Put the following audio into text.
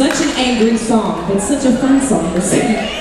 Such an angry song, but such a fun song to sing.